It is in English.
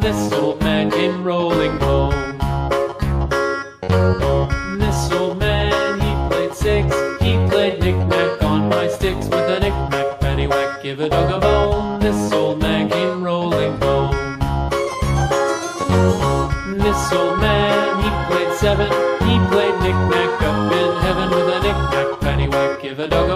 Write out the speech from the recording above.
This old man came rolling home. This old man, he played six. He played knick-knack on my sticks with a knick-knack, paddywhack, give a dog a bone. This old man came rolling home. This old man, he played seven. He played knick-knack up in heaven with a knick-knack, paddywhack, give a dog a